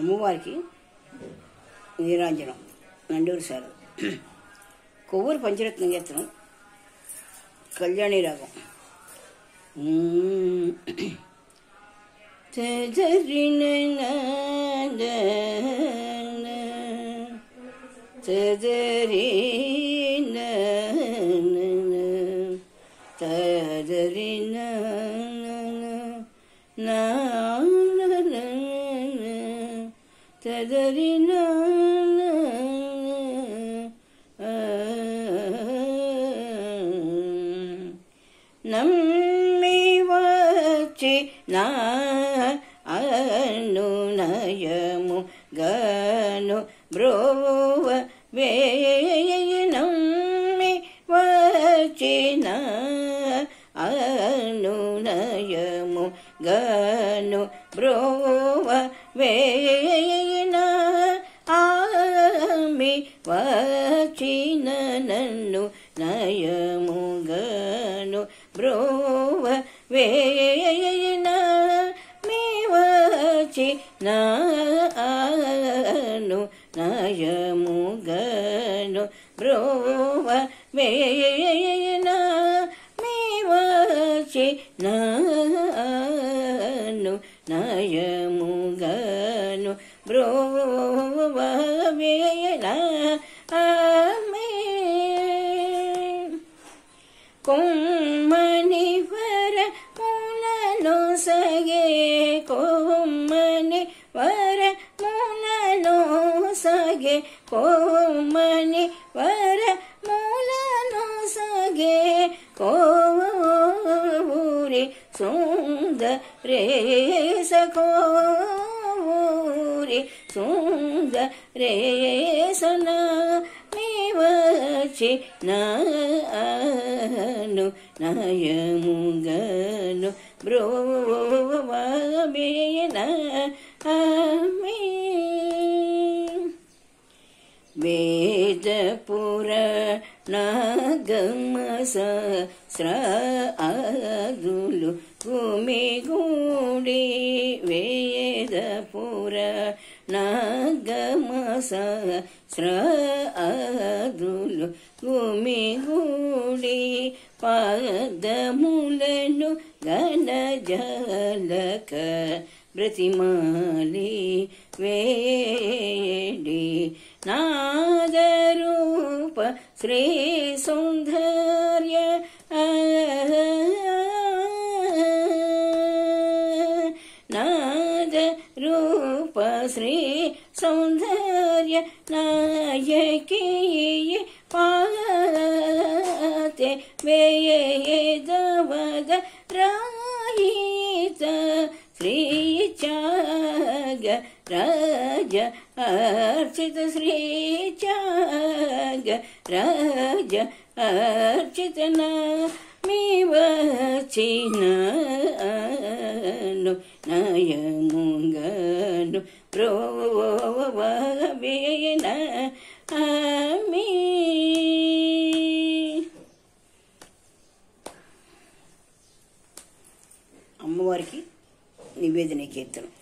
అమ్మవారికి నీరాంజనం నండూరు సార్ కొవ్వూరు పంచరత్న గీతం కళ్యాణి రాగం మ్మ్. నమ్మి వచ్చి నా అనునయము గను బ్రోవ వేయ నమ్మి వచ్చిన అనునయము గను బ్రోవ వేయన ఆమి వచ్చిన về na, mi vơ chi na nu, na giờ mu gơ nu bro va về na, mi vơ chi na nu, na mu gơ nu bro va về na Amen. Cùng mani को मणि वर मूल सगे को बुरे सुन्दसको बुरि सुन्द ration मेवगनु ब्रोय Nijpur नागम सहस्र अरुलु भूमिगूडे वेदपुर नागम सहस्र अरुलु भूमिगूडे गन जलक प्रतिमाली वेडी नादरूप श्रीसौन्दर्य नादरूप श्रीसौन्दर्य सौन्दर्य पाते वेदवद रायित श्रीचा రాజ అర్చిత శ్రీ త్యాగ రాజ అర్చిత మీ వచ్చినాను నయముగను ప్రోవబేన ఆమె. అమ్మవారికి నివేదన కీర్తనం.